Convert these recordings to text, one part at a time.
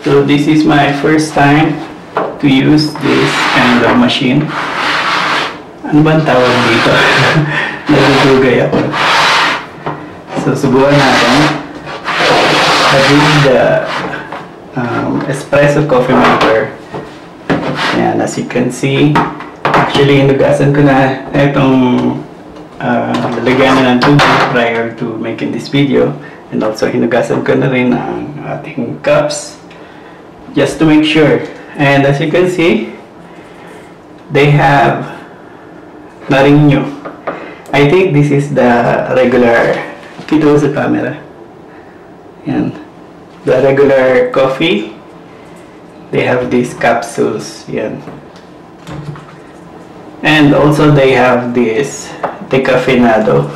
So this is my first time to use this kind of machine. Ano ba ang tawag dito? Nagugugay ako. So subukan natin. This is the um, espresso coffee maker. Ayan, as you can see, actually hinugasan ko na itong uh, lalagyan na ng tubig prior to making this video. And also hinugasan ko na rin ang ating cups just to make sure. And as you can see, they have new. I think this is the regular, kita mo sa camera. and The regular coffee, they have these capsules. Yan. And also they have this decaffeinado.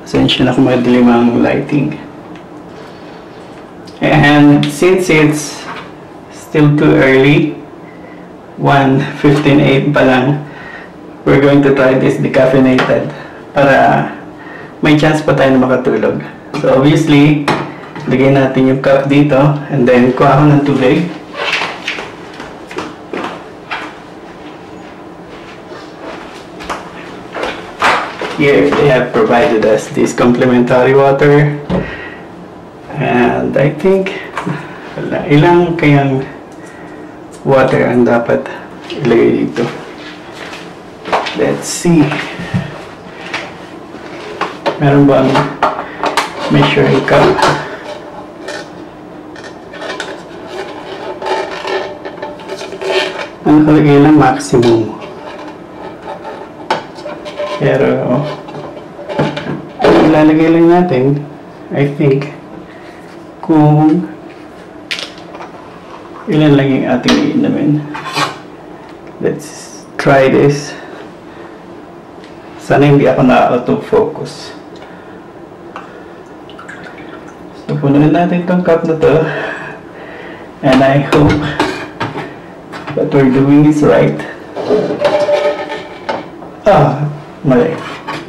Pasensya na kung madilim ang lighting. And since it's still too early, 1.15 pa lang, we're going to try this decaffeinated para may chance pa tayo na makatulog. So obviously, lagay natin yung cup dito and then kuha ako ng tubig. Here, they have provided us this complimentary water. And I think, ilang kayang water ang dapat ilagay dito. Let's see. Meron bang measuring cup? Ang nakalagay lang maximum. Pero, ilalagay lang natin, I think, kung ilan lang yung ating iinamin. Let's try this. Sana hindi ako na-auto-focus. So, punuin natin itong cup na to. And I hope that we're doing this right. Ah, mali.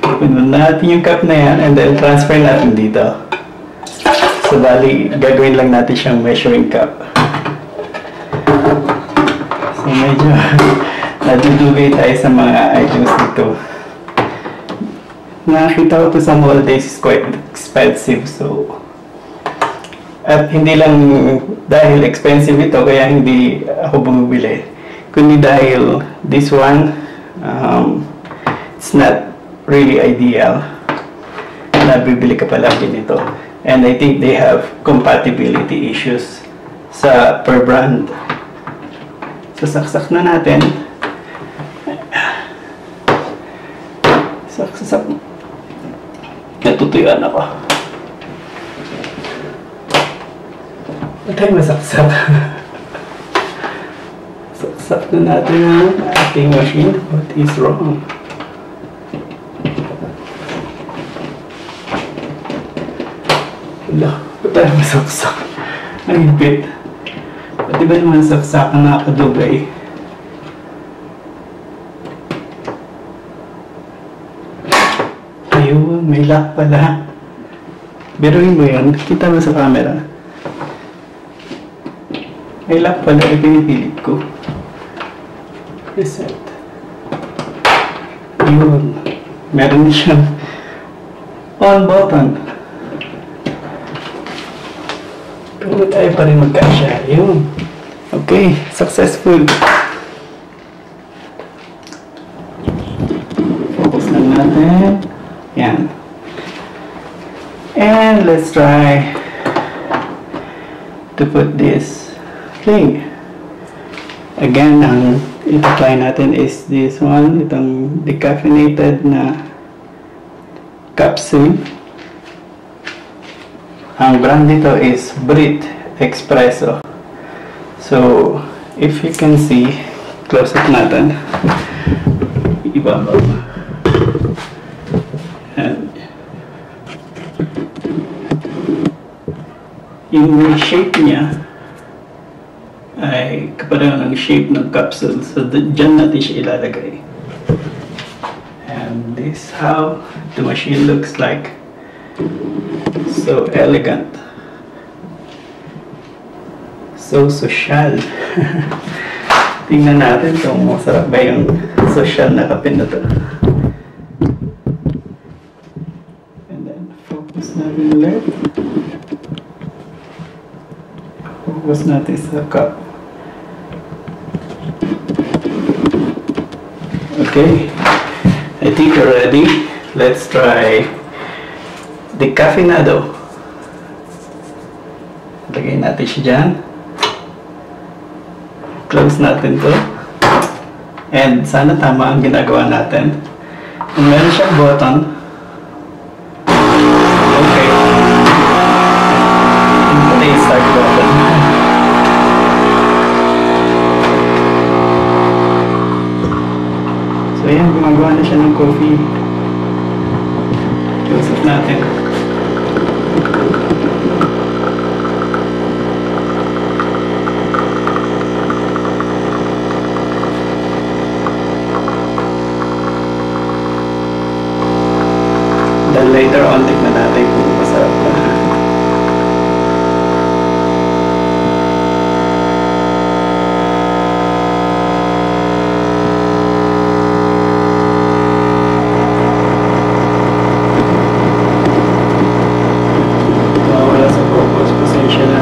Punuin natin yung cup na yan and then transfer natin dito. So, bali, gagawin lang natin siyang measuring cup. So, medyo nadudugay tayo sa mga items dito. Nakita ko to sa mall days is quite expensive. So, at hindi lang dahil expensive ito, kaya hindi ako bumibili. Kundi dahil this one, um, it's not really ideal. Nabibili ka palagi nito. And I think they have compatibility issues sa per brand. Sasaksak na natin. Saksak. Natutuyuan ako. Ba't tayo masaksak? Saksak na natin ang ating machine. What is wrong? Wala. Ba't tayo masaksak? Ang hipit. Pati ba naman saksak ang nakadugay? Ayun, may lock pala. Biruin mo yun. Kita mo sa camera. May lock pala. Ipinipilit ko. Reset. Yun. Meron siyang on button. Pero tayo pa rin magkasya. Yun. Okay. Successful. Focus lang natin. Yan. And let's try to put this thing. Again, ang ita-try natin is this one, itong decaffeinated na capsule. Ang brand nito is Brit Espresso. So, if you can see, close up natin. Ibabaw. And, yung shape niya ay kapareho ng shape ng capsule. So, dyan natin siya ilalagay. And this how the machine looks like. So elegant. so social. Tingnan natin kung masarap ba yung social na kape na to. And then, focus natin ulit. Focus natin sa cup. Okay. I think you're ready. Let's try the caffeinado. Lagay natin siya dyan. Close natin to. And sana tama ang ginagawa natin. Kung meron siyang button, okay. Yung start button. So yan, gumagawa na siya ng coffee. Close up natin. Then later on, tignan natin kung masarap na. Mawala sa focus, pasensya na.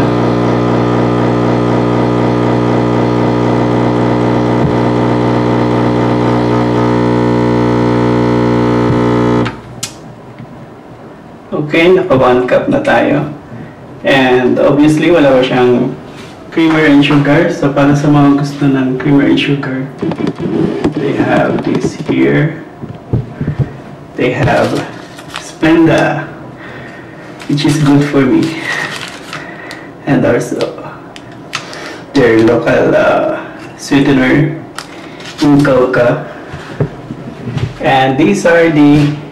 Okay, naka one cup na tayo. And obviously, wala pa siyang creamer and sugar. So, para sa mga gusto ng creamer and sugar, they have this here. They have Splenda, which is good for me. And also, their local uh, sweetener, Incoca. And these are the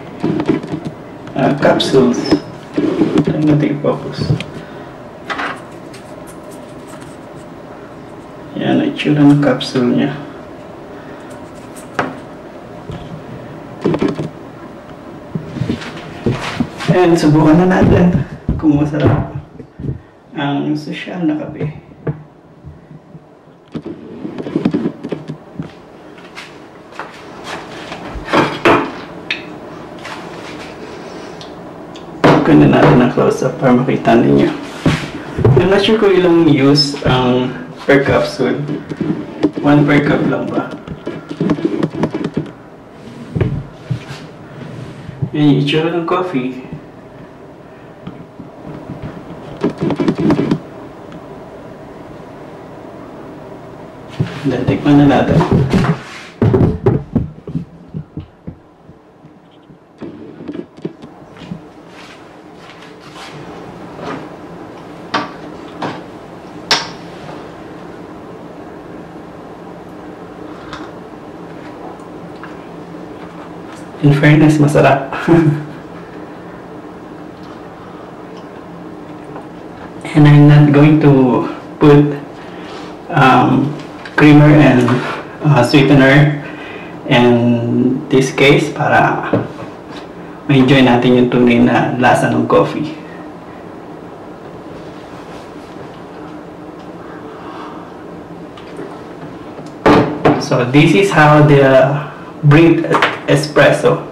uh, capsules. Trying natin i-focus. Yan, ang itsura ng capsule niya. And subukan na natin kung masarap ang social na kape. Kunin natin ang close-up para makita ninyo. I'm not sure kung ilang use ang per capsule. One per cup lang ba? Yan yung itsura ng coffee. Then, tikman na natin. In fairness, masarap. and I'm not going to put um, creamer and uh, sweetener in this case para ma-enjoy natin yung tunay na lasa ng coffee. So this is how the brewed espresso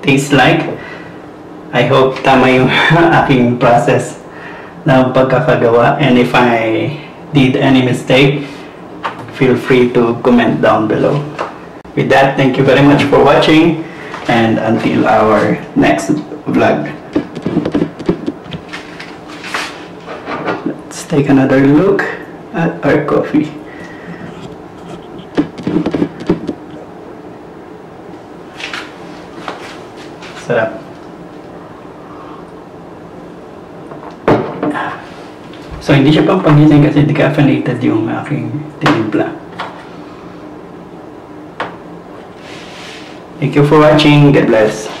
tastes like. I hope tama yung aking process ng pagkakagawa and if I did any mistake, feel free to comment down below. With that, thank you very much for watching and until our next vlog. Let's take another look at our coffee. Sarap. So, hindi siya pang pagising kasi decaffeinated yung aking tinimpla. Thank you for watching. God bless.